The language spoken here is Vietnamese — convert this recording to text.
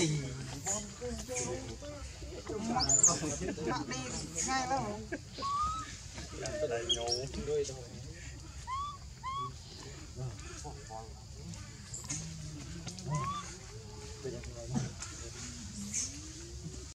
ouvindo. Opa. Mặc đi ngay lắm.